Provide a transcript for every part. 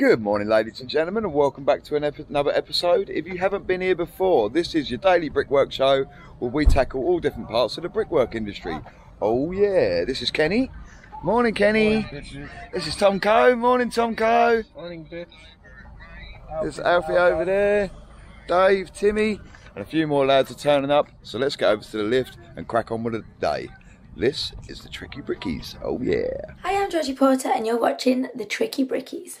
Good morning, ladies and gentlemen, and welcome back to an epi- another episode. If you haven't been here before, this is your daily brickwork show where we tackle all different parts of the brickwork industry. Oh, yeah, this is Kenny. Morning, Kenny. This is Tom Coe. Morning, Tom Coe. Morning, bitch. There's Alfie over there, Dave, Timmy, and a few more lads are turning up. So let's get over to the lift and crack on with the day. This is the Tricky Brickys. Oh, yeah. Hi, I'm Georgie Porter, and you're watching the Tricky Brickys.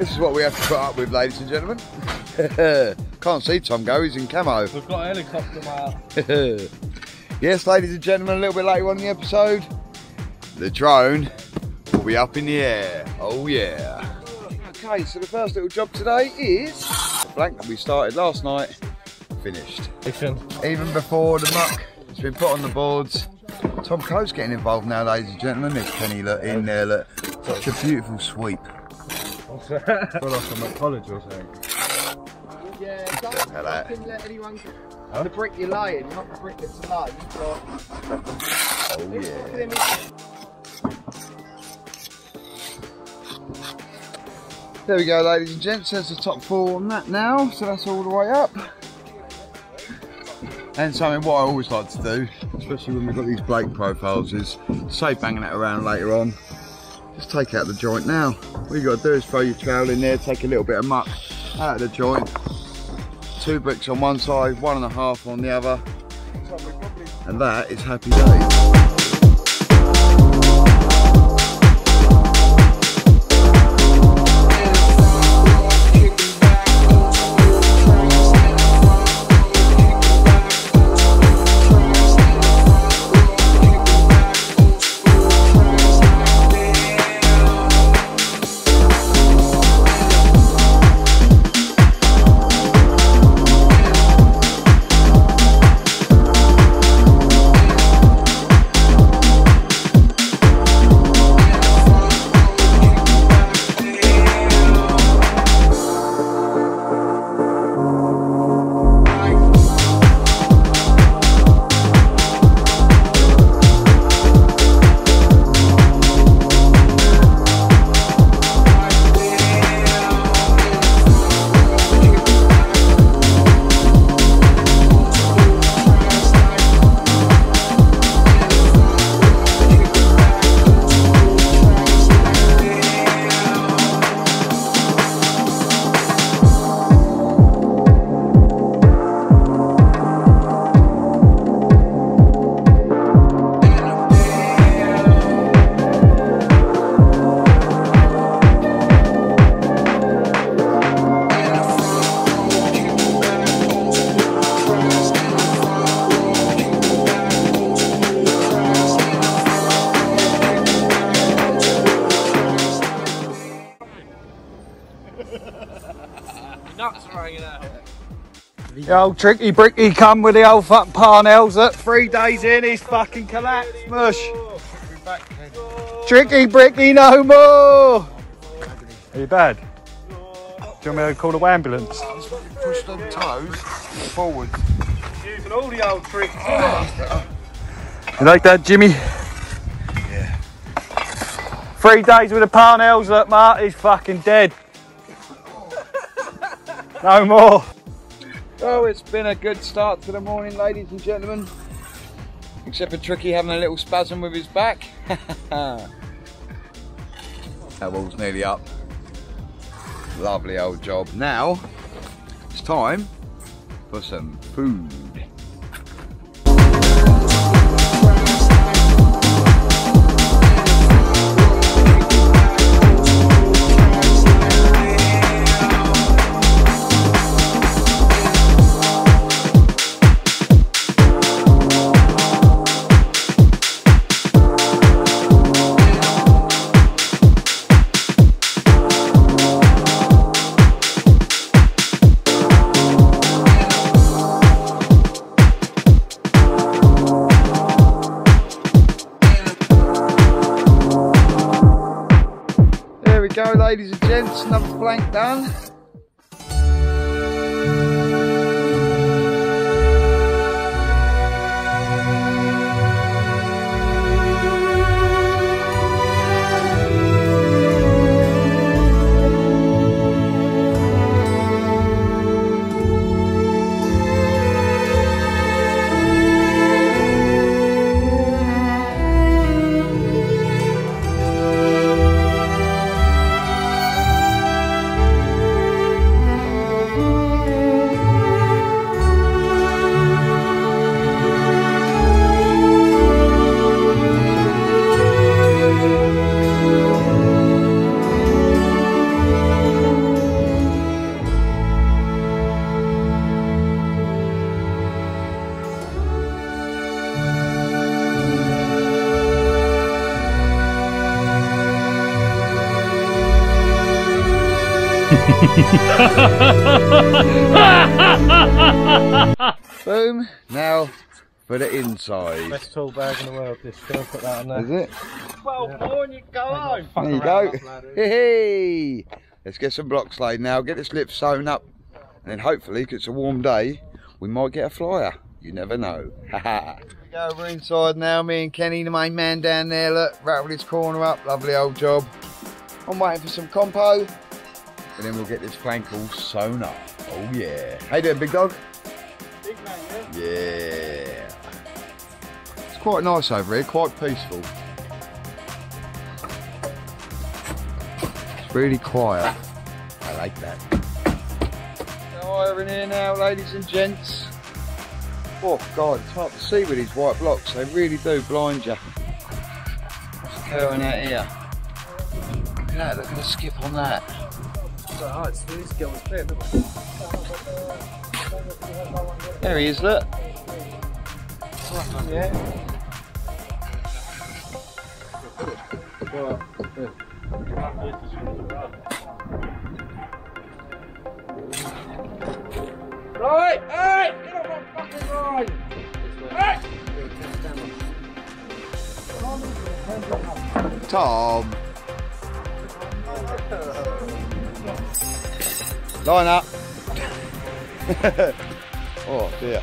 This is what we have to put up with, ladies and gentlemen. Can't see Tom go, he's in camo. We've got a helicopter yes, ladies and gentlemen, a little bit later on in the episode, the drone will be up in the air. Oh, yeah. Okay, so the first little job today is the blank that we started last night, finished. Even before the muck has been put on the boards. Tom Coe's getting involved now, ladies and gentlemen. There's Kenny look, in there, look. Such a beautiful sweep. That? feel like I'm at college or something. Yeah, don't fucking let anyone. Huh? The brick you're laying, not the brick that's. So, Oh, yeah. There we go, ladies and gents. There's the top four on that now, so that's all the way up. And something what I always like to do, especially when we've got these Blake profiles, is save banging it around later on. Take out the joint now. All you got to do is throw your trowel in there, take a little bit of muck out of the joint. Two bricks on one side, one and a half on the other. And that is happy days. The old tricky bricky come with the old fucking parnels at three days in, he's fucking collapsed, mush. Tricky bricky no more. Are you bad? Do you want me to call the ambulance? Push them toes forward. Using all the old tricks. You like that, Jimmy? Yeah. Three days with the parnels, look, Mart, he's fucking dead. No more. Well, it's been a good start to the morning, ladies and gentlemen. Except for Tricky having a little spasm with his back. that wall's nearly up. Lovely old job. Now, it's time for some food. Ladies and gents, another Boom. Now for the inside. Best tool bag in the world. This. Can I put that on there? Is it? Well, born, you go home. There you go. Hey, hey. Let's get some blocks laid now, get this lift sewn up, and then hopefully, 'cause it's a warm day, we might get a flyer. You never know. Ha Go, we're inside now, me and Kenny, the main man down there, look, rattled his corner up, lovely old job. I'm waiting for some compo, and then we'll get this flank all sewn up. Oh yeah. How you doing, big dog? Big man, yeah? Yeah. It's quite nice over here, quite peaceful. It's really quiet. I like that. Fire in here now, ladies and gents. Oh God, it's hard to see with these white blocks. They really do blind you. What's occurring out here? Look at that, look at the skip on that. So hard. So these girls clear, don't? There he is, look. Yeah. Right, hey, get off my fucking line. Hey. Tom. Line up. oh dear.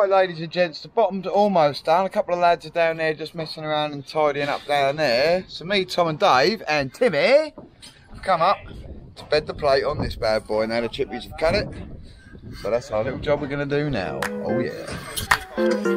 Right, ladies and gents, the bottom's almost done. A couple of lads are down there just messing around and tidying up down there. So me, Tom and Dave and Timmy have come up to bed the plate on this bad boy. Now the chippies have cut it. So that's our little job we're going to do now. Oh yeah.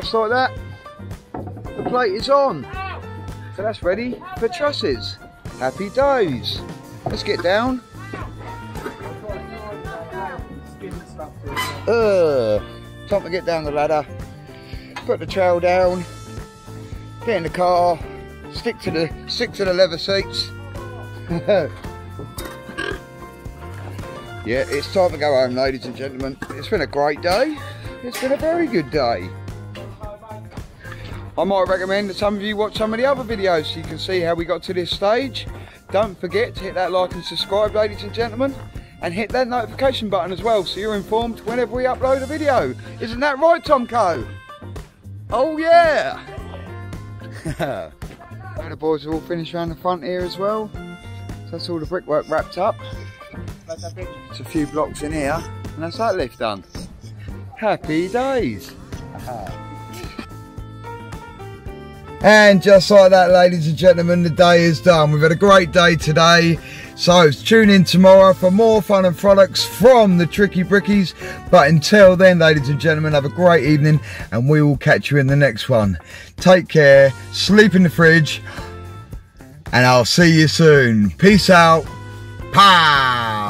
Just like that, the plate is on. So that's ready for trusses. Happy days. Let's get down. Uh, time to get down the ladder. Put the trowel down. Get in the car. Stick to the stick to the leather seats. yeah, it's time to go home, ladies and gentlemen. It's been a great day. It's been a very good day. I might recommend that some of you watch some of the other videos so you can see how we got to this stage. Don't forget to hit that like and subscribe, ladies and gentlemen. And hit that notification button as well so you're informed whenever we upload a video. Isn't that right, Tomco? Oh yeah! The boys are all finished around the front here as well. So that's all the brickwork wrapped up. It's a few blocks in here, and that's that lift done. Happy days. And just like that, ladies and gentlemen, the day is done. We've had a great day today. So tune in tomorrow for more fun and frolics from the Tricky Brickys. But until then, ladies and gentlemen, have a great evening and we will catch you in the next one. Take care, sleep in the fridge, and I'll see you soon. Peace out. Pie.